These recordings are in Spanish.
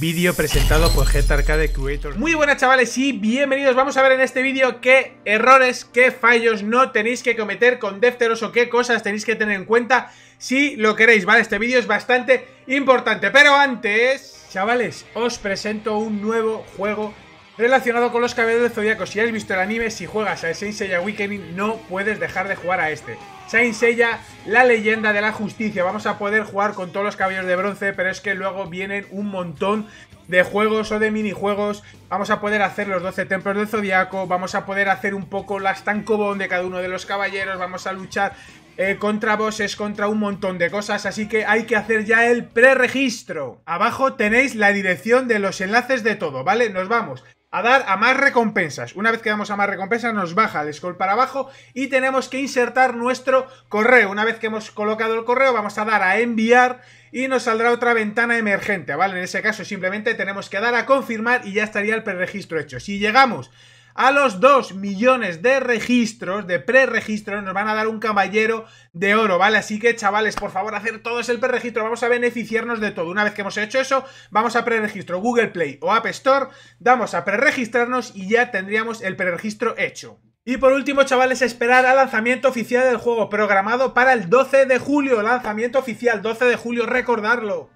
Vídeo presentado por Jet Arcade Creator Muy buenas chavales y bienvenidos Vamos a ver en este vídeo qué errores, qué fallos no tenéis que cometer con Defteros O qué cosas tenéis que tener en cuenta si lo queréis, ¿vale? Este vídeo es bastante importante Pero antes, chavales, os presento un nuevo juego relacionado con los caballeros del Zodíaco. Si has visto el anime, si juegas a Saint Seiya Awakening, no puedes dejar de jugar a este. Saint Seiya, la leyenda de la justicia. Vamos a poder jugar con todos los caballeros de bronce, pero es que luego vienen un montón de juegos o de minijuegos. Vamos a poder hacer los 12 templos del Zodíaco, vamos a poder hacer un poco las tankobon de cada uno de los caballeros, vamos a luchar eh, contra bosses, contra un montón de cosas, así que hay que hacer ya el preregistro. Abajo tenéis la dirección de los enlaces de todo, ¿vale? Nos vamos a dar a más recompensas. Una vez que damos a más recompensas nos baja el scroll para abajo y tenemos que insertar nuestro correo. Una vez que hemos colocado el correo vamos a dar a enviar y nos saldrá otra ventana emergente, ¿vale? En ese caso simplemente tenemos que dar a confirmar y ya estaría el preregistro hecho. Si llegamos a los 2 millones de registros, de preregistros, nos van a dar un caballero de oro, ¿vale? Así que, chavales, por favor, hacer todo ese preregistro, vamos a beneficiarnos de todo. Una vez que hemos hecho eso, vamos a preregistro Google Play o App Store, damos a preregistrarnos y ya tendríamos el preregistro hecho. Y por último, chavales, esperar al lanzamiento oficial del juego, programado para el 12 de julio, lanzamiento oficial, 12 de julio, recordarlo.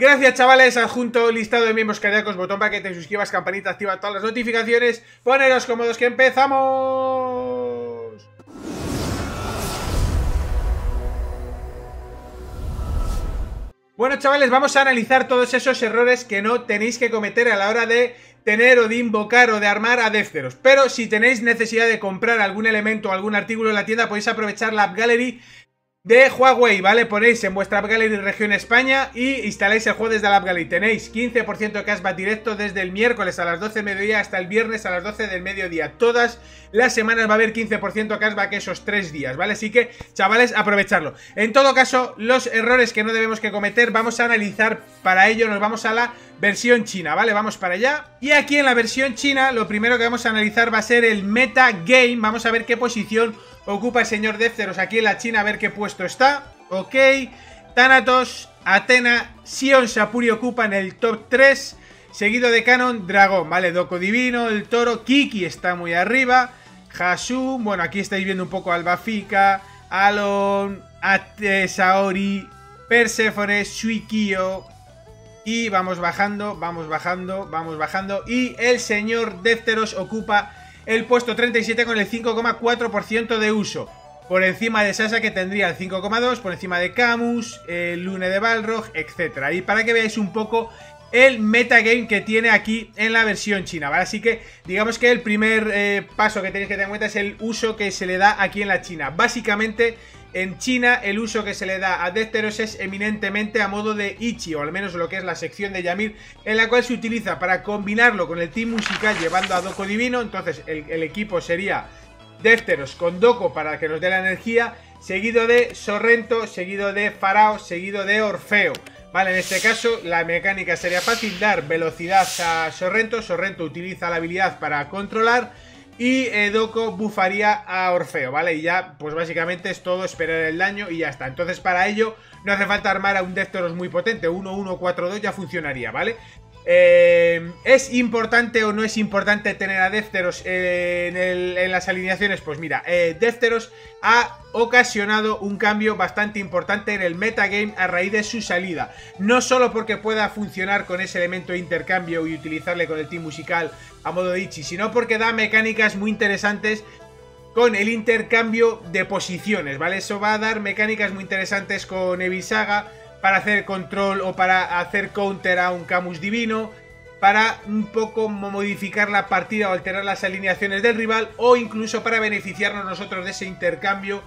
Gracias chavales, adjunto listado de miembros cardíacos, botón para que te suscribas, campanita, activa todas las notificaciones, poneros cómodos que empezamos. Bueno chavales, vamos a analizar todos esos errores que no tenéis que cometer a la hora de tener o de invocar o de armar a Defteros. Pero si tenéis necesidad de comprar algún elemento o algún artículo en la tienda, podéis aprovechar la App Gallery de Huawei, ¿vale? Ponéis en vuestra App Gallery región España y instaláis el juego desde la App Gallery. Tenéis 15% de cashback directo desde el miércoles a las 12 del mediodía hasta el viernes a las 12 del mediodía. Todas las semanas va a haber 15% de cashback esos 3 días, ¿vale? Así que, chavales, aprovecharlo. En todo caso, los errores que no debemos que cometer, vamos a analizar para ello, nos vamos a la versión china, ¿vale? Vamos para allá. Y aquí en la versión china, lo primero que vamos a analizar va a ser el metagame. Vamos a ver qué posición Ocupa el señor Defteros aquí en la China a ver qué puesto está. Ok. Thanatos, Atena, Sion Sapuri ocupan el top 3. Seguido de Canon, Dragón, ¿vale? Doco Divino, el Toro, Kiki está muy arriba. Hasum, bueno, aquí estáis viendo un poco Albafika, Alon, Ate, Saori, Persephone, Suikio. Y vamos bajando, vamos bajando, vamos bajando. Y el señor Defteros ocupa el puesto 37 con el 5,4% de uso. Por encima de Sasa que tendría el 5,2, por encima de Camus, el Lune de Balrog, etc. Y para que veáis un poco el metagame que tiene aquí en la versión china, ¿vale? Así que digamos que el primer eh, paso que tenéis que tener en cuenta es el uso que se le da aquí en la China. Básicamente en China el uso que se le da a Defteros es eminentemente a modo de Ichi, o al menos lo que es la sección de Yamir, en la cual se utiliza para combinarlo con el team musical llevando a Doko Divino, entonces el, equipo sería Defteros con Doko para que nos dé la energía, seguido de Sorrento, seguido de Farao, seguido de Orfeo. Vale, en este caso la mecánica sería fácil, dar velocidad a Sorrento, Sorrento utiliza la habilidad para controlar y Doko bufaría a Orfeo, ¿vale? Y ya, pues básicamente es todo esperar el daño y ya está. Entonces para ello no hace falta armar a un Defteros muy potente, 1-1-4-2 ya funcionaría, ¿vale? Eh, ¿Es importante o no es importante tener a Defteros en, las alineaciones? Pues mira, eh, ha ocasionado un cambio bastante importante en el metagame a raíz de su salida. No solo porque pueda funcionar con ese elemento de intercambio y utilizarle con el team musical a modo de Ichi, sino porque da mecánicas muy interesantes con el intercambio de posiciones, ¿vale? Eso va a dar mecánicas muy interesantes con Evisaga para hacer control o para hacer counter a un Camus divino, para un poco modificar la partida o alterar las alineaciones del rival, o incluso para beneficiarnos nosotros de ese intercambio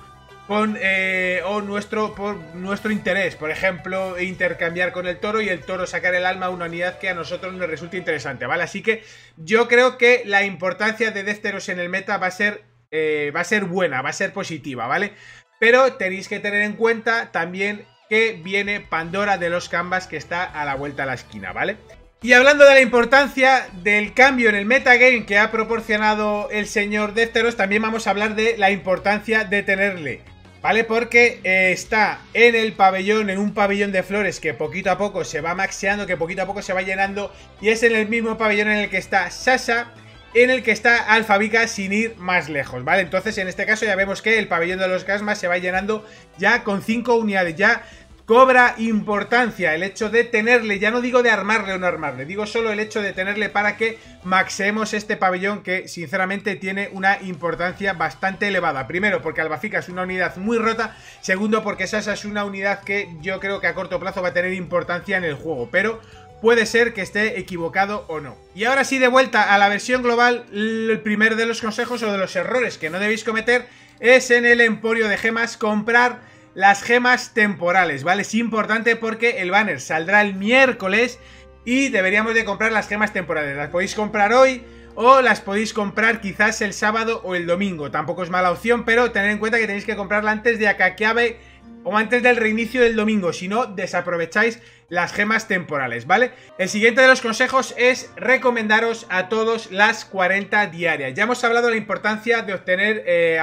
con eh, o nuestro por nuestro interés, por ejemplo, intercambiar con el toro y el toro sacar el alma a una unidad que a nosotros nos resulta interesante, ¿vale? Así que yo creo que la importancia de Defteros en el meta va a ser eh, va a ser buena, va a ser positiva, ¿vale? Pero tenéis que tener en cuenta también que viene Pandora de los Canvas que está a la vuelta a la esquina, ¿vale? Y hablando de la importancia del cambio en el metagame que ha proporcionado el señor Defteros, también vamos a hablar de la importancia de tenerle ¿Vale? Porque eh, está en el pabellón, en un pabellón de flores que poquito a poco se va maxeando, que poquito a poco se va llenando. Y es en el mismo pabellón en el que está Sasha, en el que está Alfabica sin ir más lejos, ¿vale? Entonces en este caso ya vemos que el pabellón de los Gasmas se va llenando ya con 5 unidades, ya cobra importancia el hecho de tenerle, ya no digo de armarle o no armarle, digo solo el hecho de tenerle para que maxemos este pabellón que sinceramente tiene una importancia bastante elevada. Primero porque Albafica es una unidad muy rota, segundo porque Sasa es una unidad que yo creo que a corto plazo va a tener importancia en el juego, pero puede ser que esté equivocado o no. Y ahora sí, de vuelta a la versión global, el primer de los consejos o de los errores que no debéis cometer es en el emporio de gemas comprar las gemas temporales, ¿vale? Es importante porque el banner saldrá el miércoles y deberíamos de comprar las gemas temporales. Las podéis comprar hoy o las podéis comprar quizás el sábado o el domingo. Tampoco es mala opción, pero tened en cuenta que tenéis que comprarla antes de Akakiabe o antes del reinicio del domingo, si no, desaprovecháis las gemas temporales, ¿vale? El siguiente de los consejos es recomendaros a todos las 40 diarias. Ya hemos hablado de la importancia de obtener eh,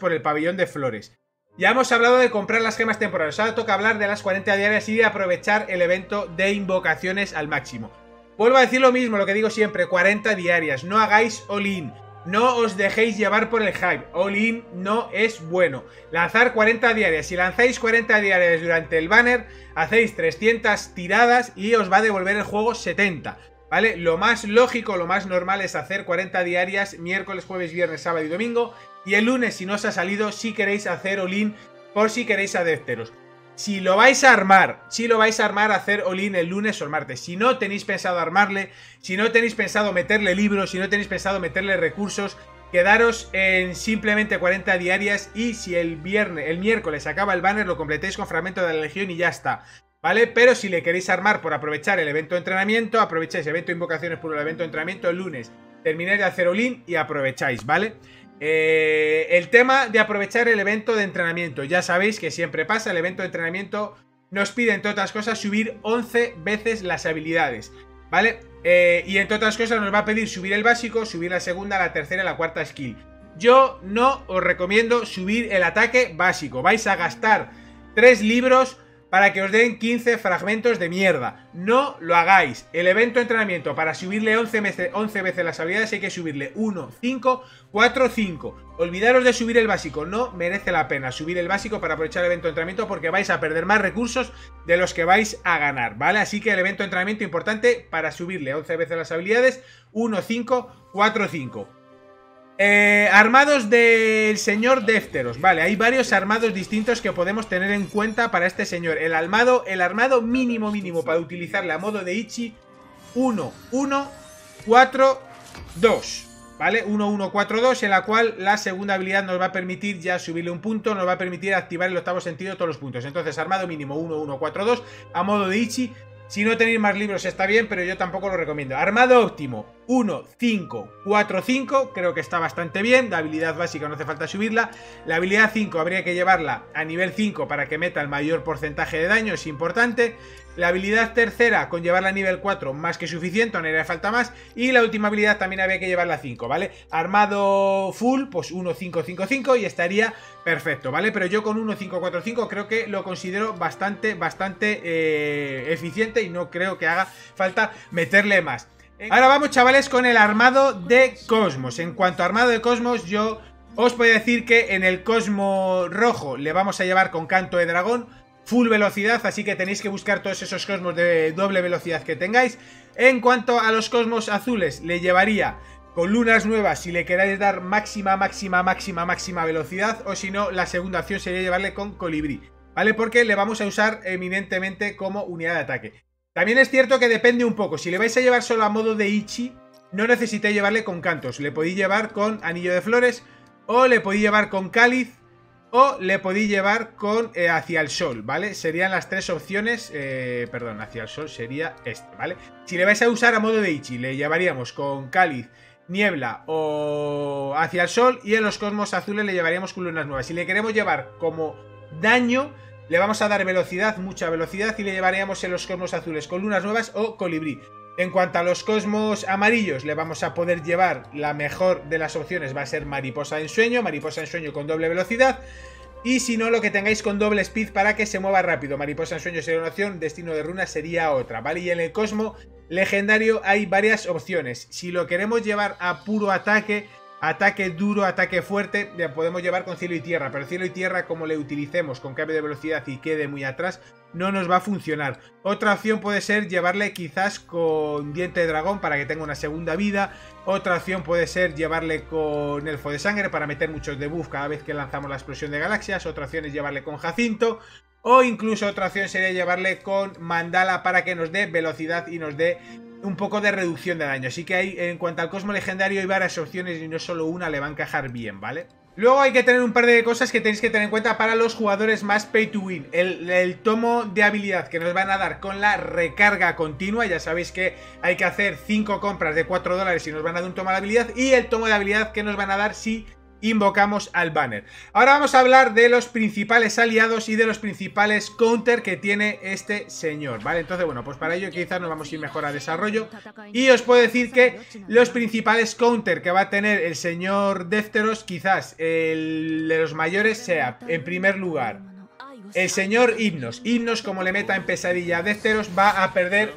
por el pabellón de flores. Ya hemos hablado de comprar las gemas temporales, ahora toca hablar de las 40 diarias y de aprovechar el evento de invocaciones al máximo. Vuelvo a decir lo mismo, lo que digo siempre, 40 diarias, no hagáis all-in, no os dejéis llevar por el hype, all-in no es bueno. Lanzar 40 diarias, si lanzáis 40 diarias durante el banner, hacéis 300 tiradas y os va a devolver el juego 70. ¿Vale? Lo más lógico, lo más normal es hacer 40 diarias miércoles, jueves, viernes, sábado y domingo y el lunes, si no os ha salido, si queréis hacer all-in por si queréis adepteros. Si lo vais a armar, si lo vais a armar, hacer all-in el lunes o el martes. Si no tenéis pensado armarle, si no tenéis pensado meterle libros, si no tenéis pensado meterle recursos, quedaros en simplemente 40 diarias y si el viernes, el miércoles acaba el banner, lo completéis con fragmento de la legión y ya está. ¿Vale? Pero si le queréis armar por aprovechar el evento de entrenamiento, aprovecháis el evento de invocaciones por el evento de entrenamiento el lunes. Termináis de hacer all-in y aprovecháis, ¿vale? Eh, el tema de aprovechar el evento de entrenamiento. Ya sabéis que siempre pasa, el evento de entrenamiento nos pide, entre otras cosas, subir 11 veces las habilidades. ¿Vale? Eh, y entre otras cosas nos va a pedir subir el básico, subir la segunda, la tercera y la cuarta skill. Yo no os recomiendo subir el ataque básico. Vais a gastar 3 libros para que os den 15 fragmentos de mierda. No lo hagáis. El evento de entrenamiento para subirle 11 veces, 11 veces las habilidades hay que subirle 1, 5, 4, 5. Olvidaros de subir el básico. No merece la pena subir el básico para aprovechar el evento de entrenamiento porque vais a perder más recursos de los que vais a ganar, ¿vale? Así que el evento de entrenamiento importante para subirle 11 veces las habilidades 1, 5, 4, 5. Eh, armados del señor Defteros. Vale, hay varios armados distintos que podemos tener en cuenta para este señor. El armado, el armado mínimo mínimo para utilizarle a modo de Ichi. 1, 1, 4, 2. ¿Vale? 1, 1, 4, 2, en la cual la segunda habilidad nos va a permitir ya subirle un punto, nos va a permitir activar el octavo sentido todos los puntos. Entonces, armado mínimo 1, 1, 4, 2, a modo de Ichi, si no tenéis más libros está bien, pero yo tampoco lo recomiendo. Armado óptimo, 1, 5, 4, 5, creo que está bastante bien. La habilidad básica no hace falta subirla. La habilidad 5 habría que llevarla a nivel 5 para que meta el mayor porcentaje de daño, es importante. La habilidad tercera, con llevarla a nivel 4, más que suficiente, no haría falta más. Y la última habilidad también había que llevarla a 5, ¿vale? Armado full, pues 1, 5, 5, 5 y estaría perfecto, ¿vale? Pero yo con 1, 5, 4, 5 creo que lo considero bastante, bastante eh, eficiente y no creo que haga falta meterle más. Ahora vamos, chavales, con el armado de Cosmos. En cuanto a armado de Cosmos, yo os puedo decir que en el Cosmo rojo le vamos a llevar con canto de dragón full velocidad, así que tenéis que buscar todos esos cosmos de doble velocidad que tengáis. En cuanto a los cosmos azules, le llevaría con lunas nuevas si le queráis dar máxima, máxima, máxima, máxima velocidad, o si no, la segunda opción sería llevarle con colibrí, ¿vale? Porque le vamos a usar eminentemente como unidad de ataque. También es cierto que depende un poco, si le vais a llevar solo a modo de Ichi, no necesitáis llevarle con cantos, le podéis llevar con anillo de flores, o le podéis llevar con cáliz, o le podéis llevar con eh, hacia el sol, ¿vale? Serían las tres opciones, eh, perdón, hacia el sol sería este, ¿vale? Si le vais a usar a modo de Ichi, le llevaríamos con cáliz, niebla o hacia el sol y en los cosmos azules le llevaríamos con lunas nuevas. Si le queremos llevar como daño, le vamos a dar velocidad, mucha velocidad y le llevaríamos en los cosmos azules con lunas nuevas o colibrí. En cuanto a los cosmos amarillos, le vamos a poder llevar la mejor de las opciones, va a ser mariposa en sueño, mariposa en sueño con doble velocidad. Y si no, lo que tengáis con doble speed para que se mueva rápido. Mariposa en sueño sería una opción, destino de runa sería otra, ¿vale? Y en el Cosmo legendario hay varias opciones. Si lo queremos llevar a puro ataque, ataque duro, ataque fuerte, ya podemos llevar con cielo y tierra. Pero cielo y tierra, como le utilicemos con cambio de velocidad y quede muy atrás, no nos va a funcionar. Otra opción puede ser llevarle quizás con diente de dragón para que tenga una segunda vida. Otra opción puede ser llevarle con elfo de sangre para meter muchos debuff cada vez que lanzamos la explosión de galaxias. Otra opción es llevarle con jacinto. O incluso otra opción sería llevarle con mandala para que nos dé velocidad y nos dé un poco de reducción de daño. Así que hay, en cuanto al cosmo legendario hay varias opciones y no solo una le va a encajar bien, ¿vale? Luego hay que tener un par de cosas que tenéis que tener en cuenta para los jugadores más pay to win. El, tomo de habilidad que nos van a dar con la recarga continua. Ya sabéis que hay que hacer 5 compras de 4 dólares y nos van a dar un tomo de habilidad. Y el tomo de habilidad que nos van a dar si invocamos al banner. Ahora vamos a hablar de los principales aliados y de los principales counter que tiene este señor, ¿vale? Entonces, bueno, pues para ello quizás nos vamos a ir mejor a desarrollo. Y os puedo decir que los principales counter que va a tener el señor Defteros, quizás el de los mayores sea, en primer lugar, el señor Himnos. Himnos, como le meta en pesadilla a Defteros, va a perder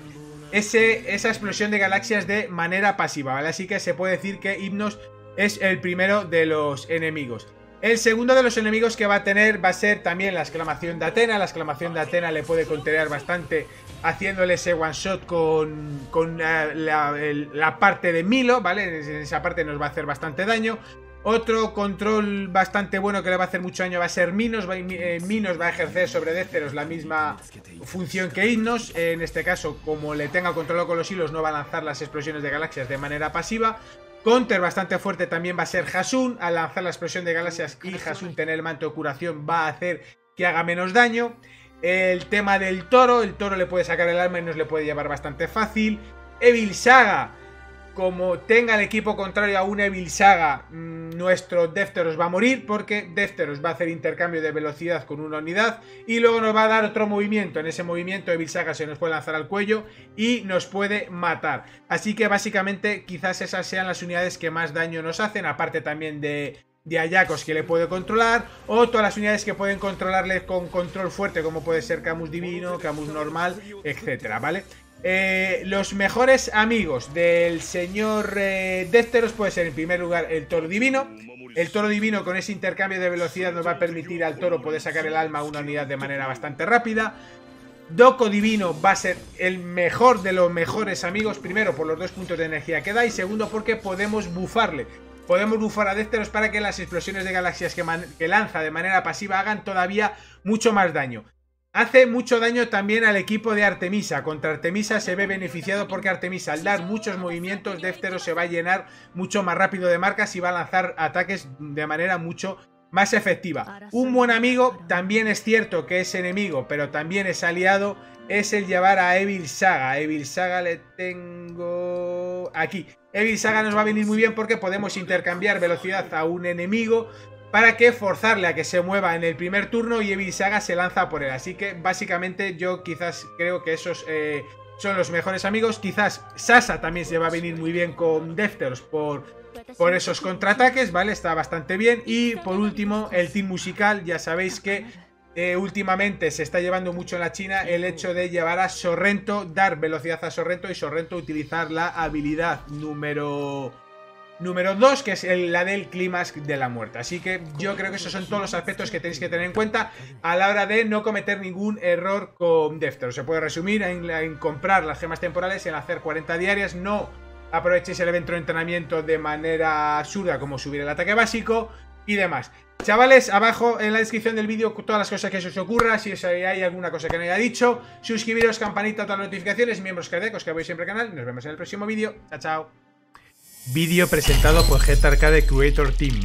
ese, esa explosión de galaxias de manera pasiva, ¿vale? Así que se puede decir que Himnos es el primero de los enemigos. El segundo de los enemigos que va a tener va a ser también la exclamación de Atena. La exclamación de Atena le puede contener bastante haciéndole ese one shot con, con eh, la, parte de Milo, ¿vale? En esa parte nos va a hacer bastante daño. Otro control bastante bueno que le va a hacer mucho daño va a ser Minos. Eh, Minos va a ejercer sobre Déceros la misma función que Himnos. En este caso, como le tenga control con los hilos, no va a lanzar las explosiones de galaxias de manera pasiva. Counter bastante fuerte también va a ser Hasun. Al lanzar la explosión de galaxias y Hasun tener el manto de curación va a hacer que haga menos daño. El tema del toro, el toro le puede sacar el arma y nos le puede llevar bastante fácil. Evil Saga como tenga el equipo contrario a una Evil Saga, mm, nuestro Defteros va a morir porque Defteros va a hacer intercambio de velocidad con una unidad y luego nos va a dar otro movimiento. En ese movimiento Evil Saga se nos puede lanzar al cuello y nos puede matar. Así que básicamente quizás esas sean las unidades que más daño nos hacen, aparte también de de que le puede controlar, o todas las unidades que pueden controlarle con control fuerte, como puede ser Camus Divino, Camus Normal, etcétera, ¿vale? Eh, los mejores amigos del señor eh, puede ser en primer lugar el toro divino. El toro divino con ese intercambio de velocidad nos va a permitir al toro poder sacar el alma a una unidad de manera bastante rápida. Doco Divino va a ser el mejor de los mejores amigos, primero por los dos puntos de energía que da y segundo porque podemos bufarle. Podemos bufar a Décteros para que las explosiones de galaxias que lanza de manera pasiva hagan todavía mucho más daño. Hace mucho daño también al equipo de Artemisa. Contra Artemisa se ve beneficiado porque Artemisa al dar muchos movimientos, Défteros se va a llenar mucho más rápido de marcas y va a lanzar ataques de manera mucho más efectiva. Un buen amigo, también es cierto que es enemigo, pero también es aliado, es el llevar a Evil Saga. Evil Saga le tengo aquí. Evil Saga nos va a venir muy bien porque podemos intercambiar velocidad a un enemigo para que forzarle a que se mueva en el primer turno y Evil Saga se lanza por él. Así que básicamente yo quizás creo que esos eh, son los mejores amigos. Quizás Sasa también se va a venir muy bien con Defters por, por esos contraataques, ¿vale? Está bastante bien. Y por último, el team musical, ya sabéis que eh, últimamente se está llevando mucho en la China el hecho de llevar a Sorrento, dar velocidad a Sorrento y Sorrento utilizar la habilidad número número 2, que es la del clímax de la muerte. Así que yo creo que esos son todos los aspectos que tenéis que tener en cuenta a la hora de no cometer ningún error con Defter. Se puede resumir en, comprar las gemas temporales en hacer 40 diarias. No aprovechéis el evento de entrenamiento de manera absurda como subir el ataque básico y demás. Chavales, abajo en la descripción del vídeo todas las cosas que se os ocurra, si hay alguna cosa que no haya dicho, suscribiros, campanita, todas las notificaciones, miembros que os que veis siempre el canal, nos vemos en el próximo vídeo, chao chao. Vídeo presentado por Jet Arcade Creator Team.